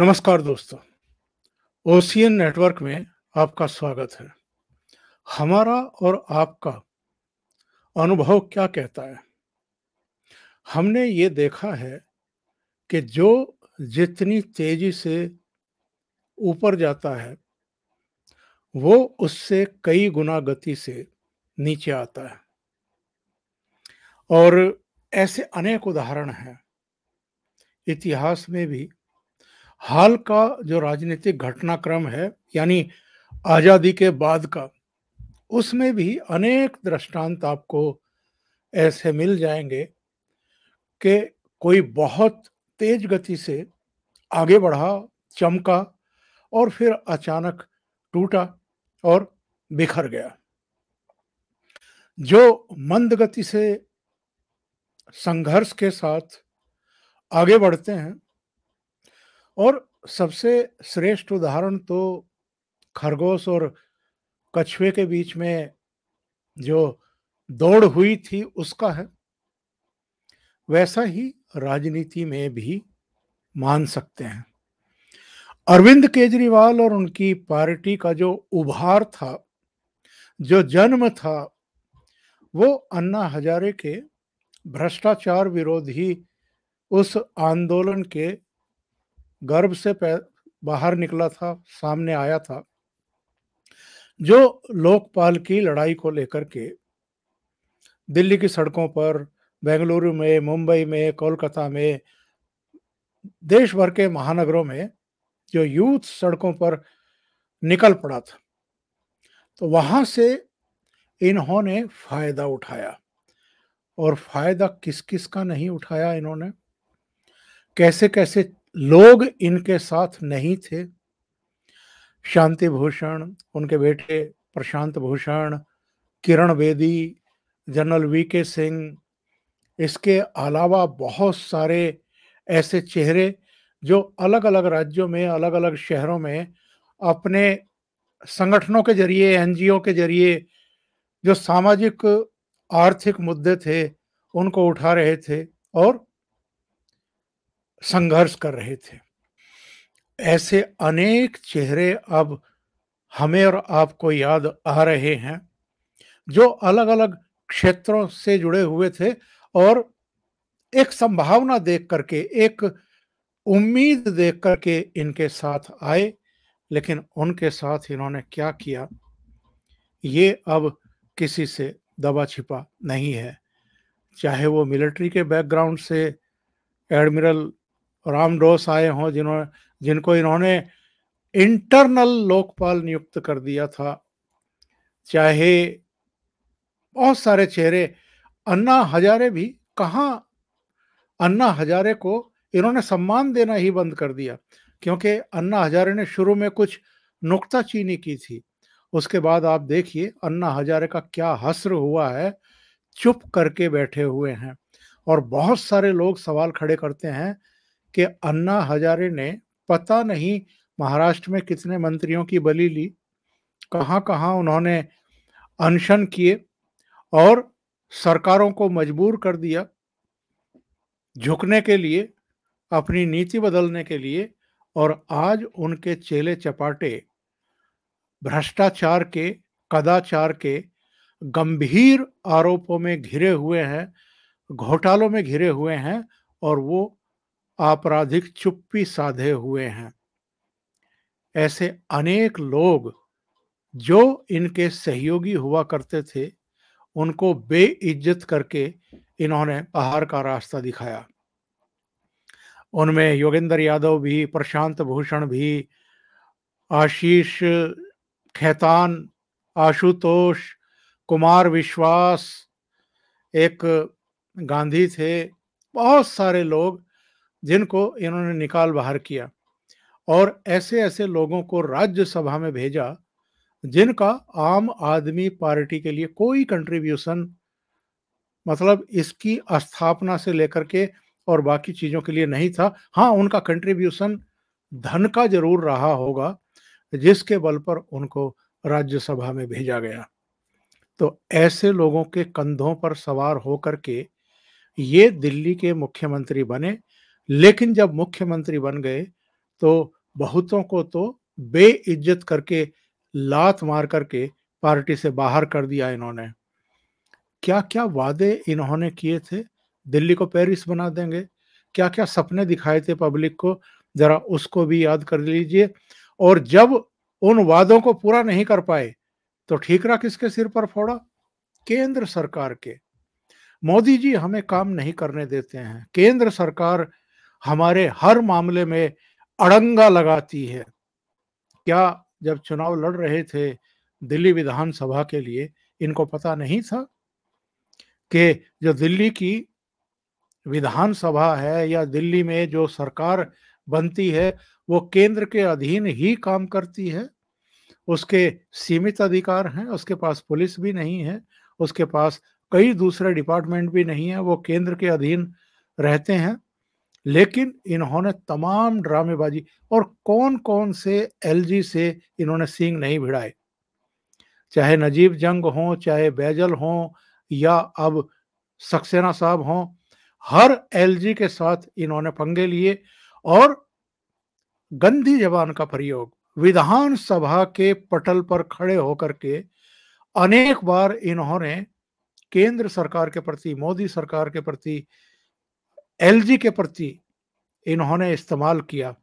नमस्कार दोस्तों। Ocean network में आपका स्वागत है। हमारा और आपका अनुभव क्या कहता है? हमने ये देखा है कि जो जितनी तेज़ी से ऊपर जाता है, वो उससे कई गुना गति से नीचे आता है। और ऐसे अनेक उदाहरण हैं। इतिहास में भी हाल का जो राजनीतिक घटनाक्रम है, यानी आज़ादी के बाद का, उसमें भी अनेक दृष्टांत आपको ऐसे मिल जाएँगे कि कोई बहुत तेज गति से आगे बढ़ा, चमका और फिर अचानक टूटा और बिखर गया। जो मंद गति से संघर्ष के साथ आगे बढ़ते हैं और सबसे श्रेष्ठ उदाहरण तो खरगोश और कछुए के बीच में जो दौड़ हुई थी उसका है। वैसा ही राजनीति में भी मान सकते हैं। अरविंद केजरीवाल और उनकी पार्टी का जो उभार था, जो जन्म था, वो अन्ना हजारे के भ्रष्टाचार विरोधी उस आंदोलन के गर्भ से बाहर निकला था, सामने आया था। जो लोकपाल की लड़ाई को लेकर के दिल्ली की सड़कों पर, बेंगलुरु में, मुंबई में, कोलकाता में, देश भर के महानगरों में जो यूथ सड़कों पर निकल पड़ा था तो वहाँ से इन्होंने फ़ायदा उठाया। और फ़ायदा किस किस का नहीं उठाया इन्होंने? कैसे कैसे लोग इनके साथ नहीं थे। शांति भूषण, उनके बेटे Prashant Bhushan, Kiran Bedi, general V K Singh, इसके अलावा बहुत सारे ऐसे चेहरे जो अलग अलग राज्यों में अलग अलग शहरों में अपने संगठनों के ज़रिए, एनजीओ के ज़रिए जो सामाजिक, आर्थिक मुद्दे थे, उनको उठा रहे थे और संघर्ष कर रहे थे। ऐसे अनेक चेहरे अब हमें और आपको याद आ रहे हैं, जो अलग अलग क्षेत्रों से जुड़े हुए थे और एक संभावना देख करके, एक उम्मीद देख करके इनके साथ आए, लेकिन उनके साथ इन्होंने क्या किया? ये अब किसी से दबा छिपा नहीं है। चाहे वो मिलिट्री के बैकग्राउंड से, एडमिरल रामडोस आए हों जिन्होंने जिनको इन्होंने इंटरनल लोकपाल नियुक्त कर दिया था। चाहे बहुत सारे चेहरे, अन्ना हजारे भी कहा, अन्ना हजारे को इन्होंने सम्मान देना ही बंद कर दिया, क्योंकि अन्ना हजारे ने शुरू में कुछ नुकताचीनी की थी। उसके बाद आप देखिए, अन्ना हजारे का क्या हस्र हुआ है, चुप करके बैठे हुए हैं और बहुत सारे लोग सवाल खड़े करते हैं कि अन्ना हजारे ने पता नहीं महाराष्ट्र में कितने मंत्रियों की बलि ली कहाँ कहाँ उन्होंने अनशन किए और सरकारों को मजबूर कर दिया झुकने के लिए, अपनी नीति बदलने के लिए और आज उनके चेले चपाटे, भ्रष्टाचार के, कदाचार के गंभीर आरोपों में घिरे हुए हैं, घोटालों में घिरे हुए हैं और वो आपराधिक चुप्पी साधे हुए हैं। ऐसे अनेक लोग जो इनके सहयोगी हुआ करते थे, उनको बेइज्जत करके इन्होंने बाहर का रास्ता दिखाया। उनमें योगेंद्र यादव भी, प्रशांत भूषण भी, आशीष खेतान, आशुतोष, कुमार विश्वास, एक गांधी थे, बहुत सारे लोग जिनको इन्होंने निकाल बाहर किया और ऐसे ऐसे लोगों को राज्यसभा में भेजा, जिनका आम आदमी पार्टी के लिए कोई कंट्रीब्यूशन मतलब इसकी स्थापना से लेकर के और बाकी चीज़ों के लिए नहीं था। हाँ उनका कंट्रीब्यूशन धन का ज़रूर रहा होगा, जिसके बल पर उनको राज्यसभा में भेजा गया। तो ऐसे लोगों के कंधों पर सवार होकर के ये दिल्ली के मुख्यमंत्री बने लेकिन जब मुख्यमंत्री बन गए तो बहुतों को तो बेइज्जत करके, लात मार करके पार्टी से बाहर कर दिया इन्होंने। क्या क्या वादे इन्होंने किए थे? दिल्ली को पेरिस बना देंगे। क्या क्या सपने दिखाए थे पब्लिक को? जरा उसको भी याद कर लीजिए। और जब उन वादों को पूरा नहीं कर पाए तो ठीकरा किसके सिर पर फोड़ा? केंद्र सरकार के। मोदी जी हमें काम नहीं करने देते हैं। केंद्र सरकार हमारे हर मामले में अड़ंगा लगाती है। क्या जब चुनाव लड़ रहे थे दिल्ली विधानसभा के लिए, इनको पता नहीं था कि जो दिल्ली की विधानसभा है या दिल्ली में जो सरकार बनती है, वो केंद्र के अधीन ही काम करती है? उसके सीमित अधिकार हैं, उसके पास पुलिस भी नहीं है, उसके पास कई दूसरे डिपार्टमेंट भी नहीं है, वो केंद्र के अधीन रहते हैं? लेकिन इन्होंने तमाम ड्रामेबाजी और कौन कौन से एलजी से इन्होंने सींग नहीं भिड़ाए। चाहे नजीब जंग हो, चाहे बैजल हो, या अब सक्सेना साहब हो, हर एलजी के साथ इन्होंने पंगे लिए और गंदी जबान का प्रयोग विधानसभा के पटल पर खड़े होकर के अनेक बार इन्होंने केंद्र सरकार के प्रति, मोदी सरकार के प्रति एलजी के प्रति इन्होंने इस्तेमाल किया।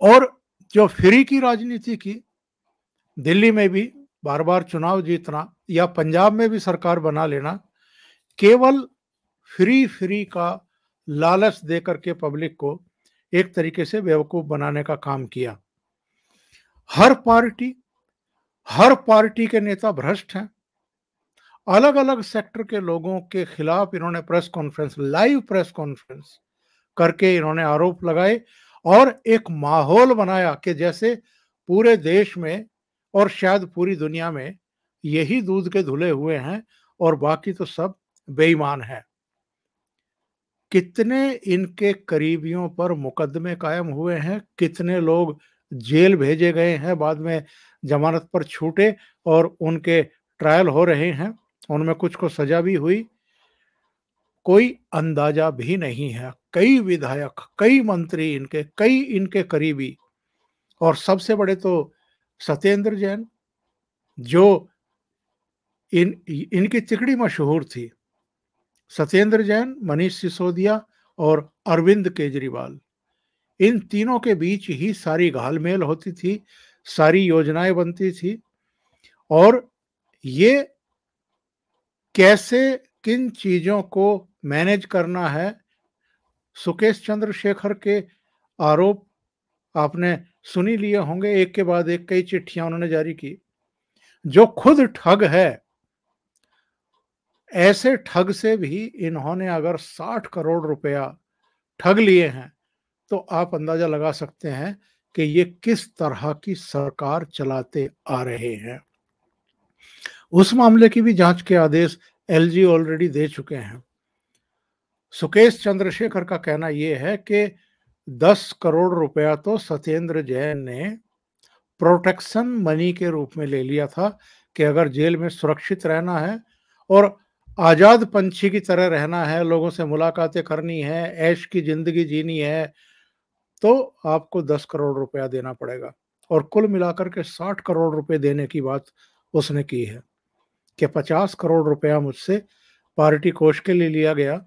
और जो फ्री की राजनीति की, दिल्ली में भी बार बार चुनाव जीतना या पंजाब में भी सरकार बना लेना, केवल फ्री फ्री का लालच दे करके पब्लिक को एक तरीके से बेवकूफ़ बनाने का काम किया। हर पार्टी हर पार्टी के नेता भ्रष्ट हैं। अलग अलग सेक्टर के लोगों के खिलाफ इन्होंने press conference, live press conference करके इन्होंने आरोप लगाए और एक माहौल बनाया कि जैसे पूरे देश में और शायद पूरी दुनिया में यही दूध के धुले हुए हैं और बाकी तो सब बेईमान है। कितने इनके करीबियों पर मुकदमे कायम हुए हैं, कितने लोग जेल भेजे गए हैं, बाद में जमानत पर छूटे और उनके ट्रायल हो रहे हैं। उनमें कुछ को सजा भी हुई। कोई अंदाज़ा भी नहीं है। कई विधायक, कई मंत्री इनके, कई इनके करीबी और सबसे बड़े तो सत्येंद्र जैन, जो इन, इनकी तिकड़ी मशहूर थी। सत्येंद्र जैन, मनीष सिसोदिया और अरविंद केजरीवाल। इन तीनों के बीच ही सारी घालमेल होती थी, सारी योजनाएँ बनती थी और ये कैसे किन चीज़ों को मैनेज करना है? सुकेश चंद्रशेखर के आरोप आपने सुनी लिए होंगे, एक के बाद एक कई चिट्ठियाँ उन्होंने जारी की। जो खुद ठग है, ऐसे ठग से भी इन्होंने अगर 60 करोड़ रुपया ठग लिए हैं तो आप अंदाज़ा लगा सकते हैं कि ये किस तरह की सरकार चलाते आ रहे हैं। उस मामले की भी जाँच के आदेश एलजी ऑलरेडी दे चुके हैं। सुकेश चंद्रशेखर का कहना यह है कि 10 करोड़ रुपया तो सत्येंद्र जैन ने प्रोटेक्शन मनी के रूप में ले लिया था कि अगर जेल में सुरक्षित रहना है और आज़ाद पंछी की तरह रहना है, लोगों से मुलाकातें करनी है, ऐश की ज़िंदगी जीनी है तो आपको 10 करोड़ रुपया देना पड़ेगा और कुल मिलाकर के 60 करोड़ रुपए देने की बात उसने की है। कि 50 करोड़ रुपया मुझसे पार्टी कोष के लिए लिया गया,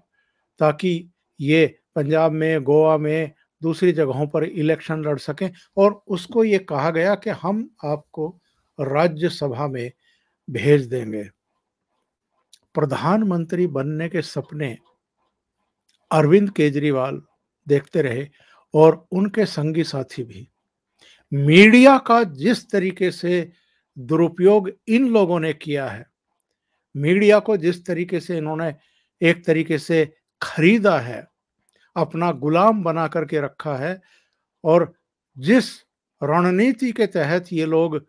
ताकि ये पंजाब में, गोवा में, दूसरी जगहों पर इलेक्शन लड़ सकें। और उसको ये कहा गया कि हम आपको राज्यसभा में भेज देंगे। प्रधानमंत्री बनने के सपने अरविंद केजरीवाल देखते रहे और उनके संगी साथी भी। मीडिया का जिस तरीके से दुरुपयोग इन लोगों ने किया है मीडिया को जिस तरीके से इन्होंने एक तरीके से खरीदा है, अपना गुलाम बना करके रखा है और जिस रणनीति के तहत ये लोग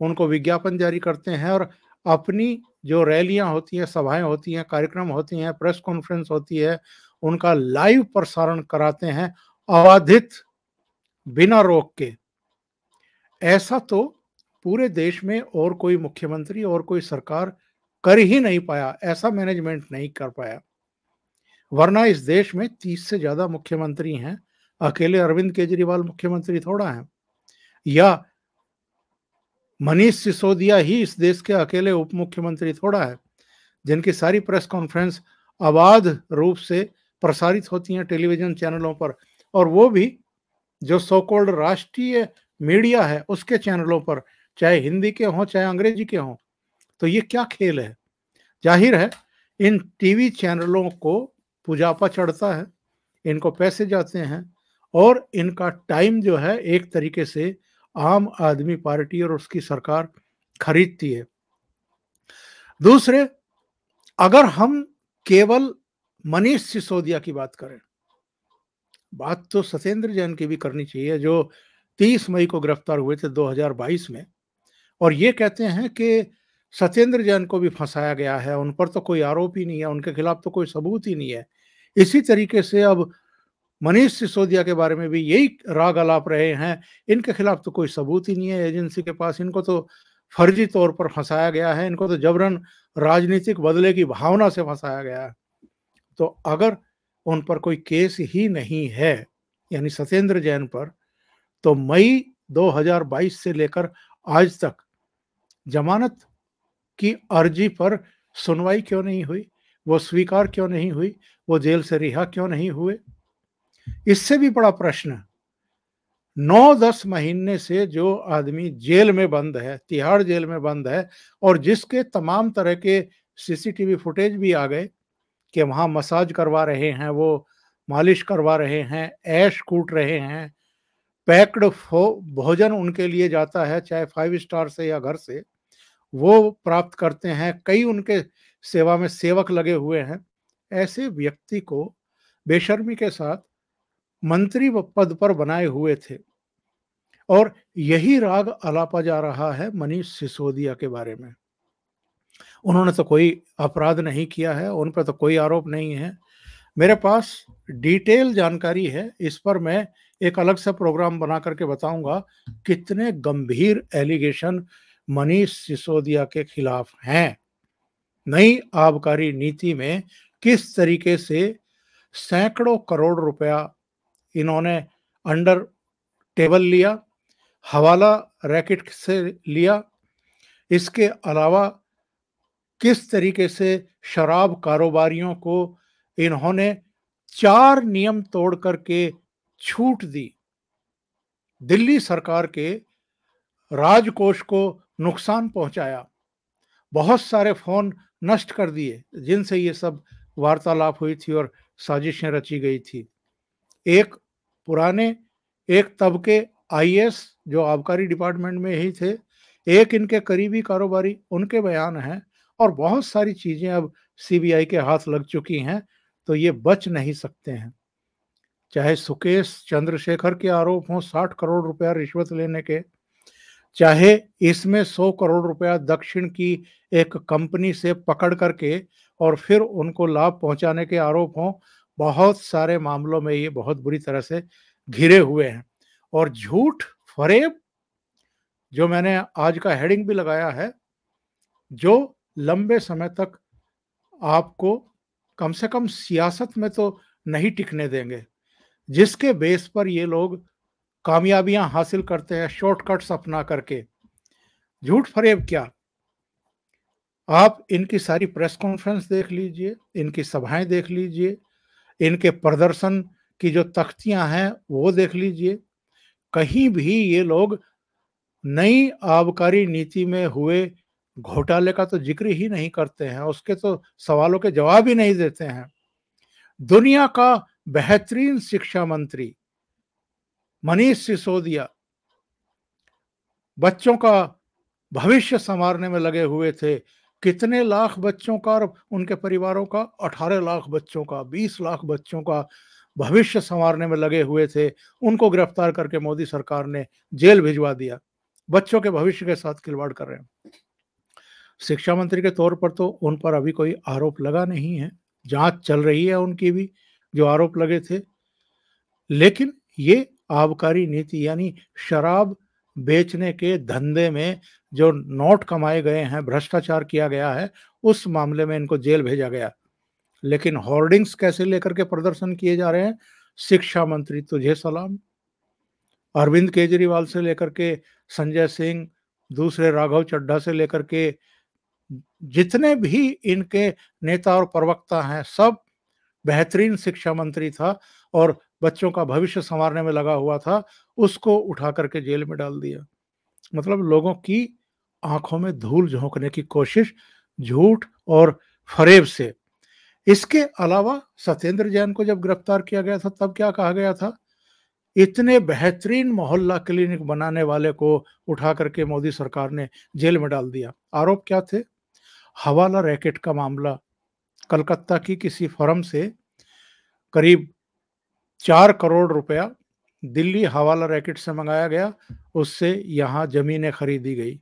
उनको विज्ञापन जारी करते हैं और अपनी जो रैलियाँ होती हैं, सभाएँ होती हैं, कार्यक्रम होती हैं, प्रेस कॉन्फ्रेंस होती है, उनका लाइव प्रसारण कराते हैं अबाधित, बिना रोक के। ऐसा तो पूरे देश में और कोई मुख्यमंत्री और कोई सरकार कर ही नहीं पाया, ऐसा मैनेजमेंट नहीं कर पाया। वरना इस देश में तीस से ज़्यादा मुख्यमंत्री हैं, अकेले अरविंद केजरीवाल मुख्यमंत्री थोड़ा है। या मनीष सिसोदिया ही इस देश के अकेले उप मुख्यमंत्री थोड़ा है, जिनकी सारी प्रेस कॉन्फ्रेंस अबाध रूप से प्रसारित होती हैं टेलीविज़न चैनलों पर, और वो भी जो सोकोल्ड राष्ट्रीय मीडिया है, उसके चैनलों पर, चाहे हिंदी के हों, चाहे अंग्रेज़ी के हों तो ये क्या खेल है? ज़ाहिर है, इन टीवी चैनलों को पुजापा चढ़ता है, इनको पैसे जाते हैं और इनका टाइम जो है एक तरीके से आम आदमी पार्टी और उसकी सरकार खरीदती है। दूसरे, अगर हम केवल मनीष सिसोदिया की बात करें, बात तो सत्येंद्र जैन की भी करनी चाहिए, जो 30 मई को गिरफ़्तार हुए थे 2022 में, और ये कहते हैं कि सत्येंद्र जैन को भी फंसाया गया है, उन पर तो कोई आरोप ही नहीं है, उनके खिलाफ तो कोई सबूत ही नहीं है। इसी तरीके से अब मनीष सिसोदिया के बारे में भी यही राग अलाप रहे हैं, इनके खिलाफ तो कोई सबूत ही नहीं है, एजेंसी के पास इनको तो फर्जी तौर पर फंसाया गया है, इनको तो जबरन राजनीतिक बदले की भावना से फंसाया गया है। तो अगर उन पर कोई केस ही नहीं है, यानी सत्येंद्र जैन पर तो मई 2022 से लेकर आज तक जमानत की अर्जी पर सुनवाई क्यों नहीं हुई? वो स्वीकार क्यों नहीं हुई? वो जेल से रिहा क्यों नहीं हुए? इससे भी बड़ा प्रश्न नौ दस महीने से जो आदमी जेल में बंद है, तिहाड़ जेल में बंद है, और जिसके तमाम तरह के सीसीटीवी फुटेज भी आ गए कि वहाँ मसाज करवा रहे हैं, वो मालिश करवा रहे हैं, ऐश कूट रहे हैं, पैक्ड भोजन उनके लिए जाता है, चाहे फाइव स्टार से या घर से वो प्राप्त करते हैं, कई उनके सेवा में सेवक लगे हुए हैं। ऐसे व्यक्ति को बेशर्मी के साथ मंत्री पद पर बनाए हुए थे। और यही राग अलापा जा रहा है मनीष सिसोदिया के बारे में। उन्होंने तो कोई अपराध नहीं किया है, उन पर तो कोई आरोप नहीं है। मेरे पास डिटेल जानकारी है, इस पर मैं एक अलग सा प्रोग्राम बना करके बताऊँगा, कितने गंभीर एलिगेशन मनीष सिसोदिया के खिलाफ हैं। नई आबकारी नीति में किस तरीके से सैकड़ों करोड़ रुपया इन्होंने अंडर टेबल लिया, हवाला रैकेट से लिया, इसके अलावा किस तरीके से शराब कारोबारियों को इन्होंने चार नियम तोड़ करके छूट दी? दिल्ली सरकार के राजकोष को नुकसान पहुँचाया। बहुत सारे फ़ोन नष्ट कर दिए, जिनसे ये सब वार्तालाप हुई थी और साजिशें रची गई थी। एक पुराने, एक तबके आईएएस, जो आबकारी डिपार्टमेंट में ही थे, एक इनके करीबी कारोबारी, उनके बयान हैं और बहुत सारी चीज़ें अब सीबीआई के हाथ लग चुकी हैं तो ये बच नहीं सकते हैं। चाहे सुकेश चंद्रशेखर के आरोप हों, साठ करोड़ रुपया रिश्वत लेने के चाहे इसमें सौ करोड़ रुपया दक्षिण की एक कंपनी से पकड़ करके और फिर उनको लाभ पहुँचाने के आरोप हों, बहुत सारे मामलों में ये बहुत बुरी तरह से घिरे हुए हैं। और झूठ, फरेब, जो मैंने आज का हेडिंग भी लगाया है, जो लंबे समय तक आपको कम से कम सियासत में तो नहीं टिकने देंगे, जिसके बेस पर ये लोग कामयाबियाँ हासिल करते हैं शॉर्टकट्स अपना करके। झूठ फरेब क्या? आप इनकी सारी प्रेस कॉन्फ्रेंस देख लीजिए, इनकी सभाएँ देख लीजिए, इनके प्रदर्शन की जो तख्तियाँ हैं, वो देख लीजिए। कहीं भी ये लोग नई आबकारी नीति में हुए घोटाले का तो ज़िक्र ही नहीं करते हैं, उसके तो सवालों के जवाब ही नहीं देते हैं। दुनिया का बेहतरीन शिक्षा मंत्री मनीष सिसोदिया बच्चों का भविष्य संवारने में लगे हुए थे। कितने लाख बच्चों का और उनके परिवारों का? 18 लाख बच्चों का 20 लाख बच्चों का भविष्य संवारने में लगे हुए थे। उनको गिरफ़्तार करके मोदी सरकार ने जेल भिजवा दिया। बच्चों के भविष्य के साथ खिलवाड़ कर रहे हैं। शिक्षा मंत्री के तौर पर तो उन पर अभी कोई आरोप लगा नहीं है। जाँच चल रही है उनकी भी, जो आरोप लगे थे। लेकिन ये आबकारी नीति यानी शराब बेचने के धंधे में जो नोट कमाए गए हैं, भ्रष्टाचार किया गया है, उस मामले में इनको जेल भेजा गया। लेकिन होर्डिंग्स कैसे लेकर के प्रदर्शन किए जा रहे हैं? शिक्षा मंत्री तुझे सलाम। अरविंद केजरीवाल से लेकर के संजय सिंह, दूसरे राघव चड्ढा से लेकर के जितने भी इनके नेता और प्रवक्ता हैं, सब बेहतरीन शिक्षा मंत्री था और बच्चों का भविष्य संवारने में लगा हुआ था, उसको उठा करके जेल में डाल दिया। मतलब लोगों की आँखों में धूल झोंकने की कोशिश, झूठ और फरेब से। इसके अलावा सत्येंद्र जैन को जब गिरफ़्तार किया गया था, तब क्या कहा गया था? इतने बेहतरीन मोहल्ला क्लिनिक बनाने वाले को उठा करके मोदी सरकार ने जेल में डाल दिया। आरोप क्या थे? हवाला रैकेट का मामला कलकत्ता की किसी फर्म से करीब चार करोड़ रुपया दिल्ली हवाला रैकेट से मंगाया गया। उससे यहाँ जमीनें खरीदी गई।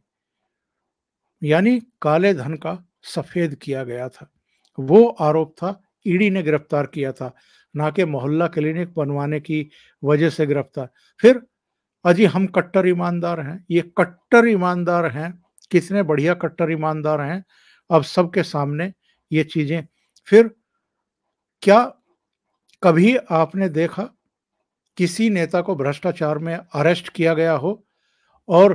यानी काले धन का सफ़ेद किया गया था। वो आरोप था, ईडी ने गिरफ़्तार किया था। ना कि मोहल्ला क्लिनिक बनवाने की वजह से गिरफ़्तार। फिर, अजी हम कट्टर ईमानदार हैं। ये कट्टर ईमानदार हैं। कितने बढ़िया कट्टर ईमानदार हैं। अब सबके सामने ये चीज़ें फिर क्या कभी आपने देखा किसी नेता को भ्रष्टाचार में अरेस्ट किया गया हो? और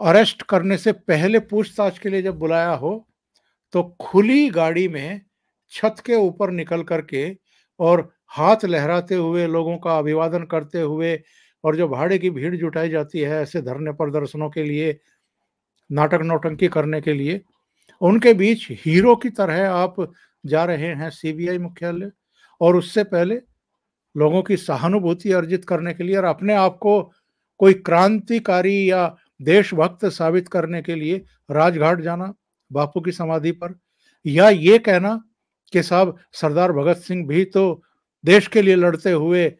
अरेस्ट करने से पहले पूछताछ के लिए जब बुलाया हो तो खुली गाड़ी में छत के ऊपर निकल करके और हाथ लहराते हुए, लोगों का अभिवादन करते हुए और जो भाड़े की भीड़ जुटाई जाती है ऐसे धरने प्रदर्शनों के लिए, नाटक नौटंकी करने के लिए, उनके बीच हीरो की तरह आप जा रहे हैं सीबीआई मुख्यालय, और उससे पहले लोगों की सहानुभूति अर्जित करने के लिए और अपने आप को कोई क्रांतिकारी या देशभक्त साबित करने के लिए राजघाट जाना, बापू की समाधि पर। या ये कहना कि साहब, सरदार भगत सिंह भी तो देश के लिए लड़ते हुए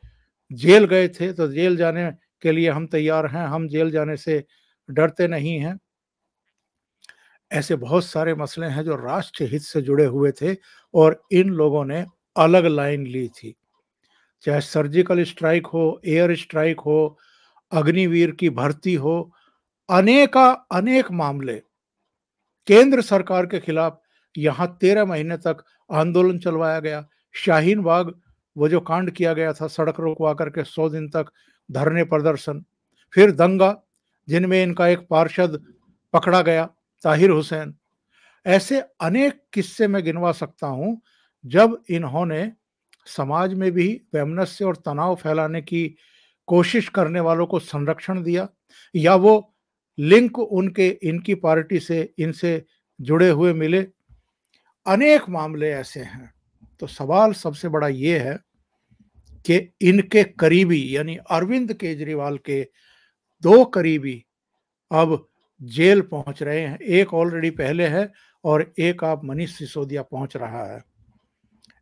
जेल गए थे तो जेल जाने के लिए हम तैयार हैं, हम जेल जाने से डरते नहीं हैं। ऐसे बहुत सारे मसले हैं जो राष्ट्र हित से जुड़े हुए थे और इन लोगों ने अलग लाइन ली थी। चाहे सर्जिकल स्ट्राइक हो, एयर स्ट्राइक हो, अग्निवीर की भर्ती हो, अनेका, अनेक मामले। केंद्र सरकार के खिलाफ यहाँ तेरह महीने तक आंदोलन चलवाया गया। शाहीन बाग, वो जो कांड किया गया था, सड़क रोकवा करके सौ दिन तक धरने प्रदर्शन। फिर दंगा, जिनमें इनका एक पार्षद पकड़ा गया। ताहिर हुसैन। ऐसे अनेक किस्से मैं गिनवा सकता हूँ, जब इन्होंने समाज में भी वैमनस्य और तनाव फैलाने की कोशिश करने वालों को संरक्षण दिया, या वो लिंक उनके, इनकी पार्टी से, इनसे जुड़े हुए मिले। अनेक मामले ऐसे हैं। तो सवाल सबसे बड़ा ये है कि इनके करीबी, यानी अरविंद केजरीवाल के दो करीबी, अब जेल पहुँच रहे हैं। एक ऑलरेडी पहले है और एक आप मनीष सिसोदिया पहुँच रहा है।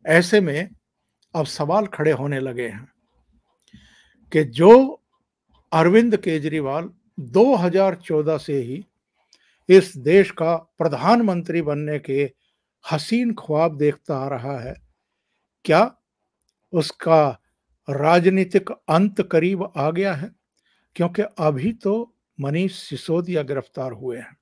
ऐसे में अब सवाल खड़े होने लगे हैं कि जो अरविंद केजरीवाल 2014 से ही इस देश का प्रधानमंत्री बनने के हसीन ख्वाब देखता आ रहा है, क्या उसका राजनीतिक अंत करीब आ गया है? क्योंकि अभी तो मनीष सिसोदिया गिरफ़्तार हुए हैं।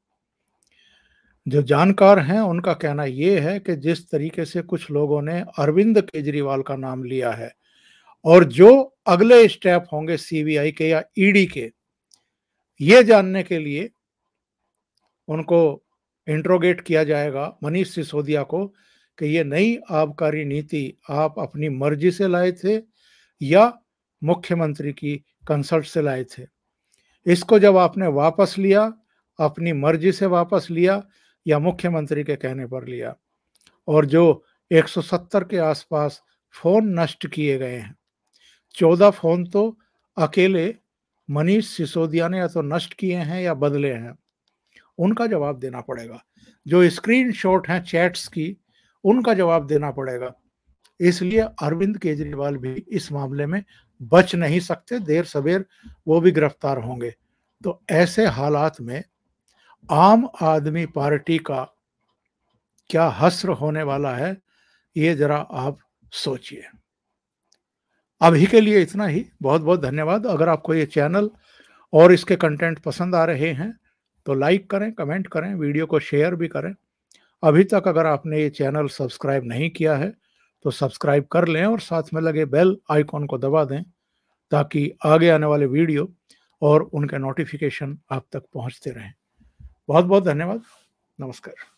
जो जानकार हैं, उनका कहना यह है कि जिस तरीके से कुछ लोगों ने अरविंद केजरीवाल का नाम लिया है और जो अगले स्टेप होंगे सीबीआई के या ईडी के, ये जानने के लिए उनको इंट्रोगेट किया जाएगा मनीष सिसोदिया को कि ये नई आबकारी नीति आप अपनी मर्ज़ी से लाए थे या मुख्यमंत्री की कंसल्ट से लाए थे। इसको जब आपने वापस लिया, अपनी मर्ज़ी से वापस लिया या मुख्यमंत्री के कहने पर लिया और जो 170 के आसपास फ़ोन नष्ट किए गए हैं। चौदह फ़ोन तो अकेले मनीष सिसोदिया ने या तो नष्ट किए हैं या बदले हैं। उनका जवाब देना पड़ेगा। जो स्क्रीन शॉट हैं चैट्स की, उनका जवाब देना पड़ेगा। इसलिए अरविंद केजरीवाल भी इस मामले में बच नहीं सकते, देर सवेर वो भी गिरफ़्तार होंगे। तो ऐसे हालात में आम आदमी पार्टी का क्या हस्र होने वाला है, ये जरा आप सोचिए। अभी के लिए इतना ही। बहुत बहुत धन्यवाद। अगर आपको ये चैनल और इसके कंटेंट पसंद आ रहे हैं तो लाइक करें, कमेंट करें, वीडियो को शेयर भी करें। अभी तक अगर आपने ये चैनल सब्सक्राइब नहीं किया है तो सब्सक्राइब कर लें और साथ में लगे बेल आइकॉन को दबा दें ताकि आगे आने वाले वीडियो और उनके नोटिफिकेशन आप तक पहुँचते रहें। बहुत बहुत धन्यवाद। नमस्कार।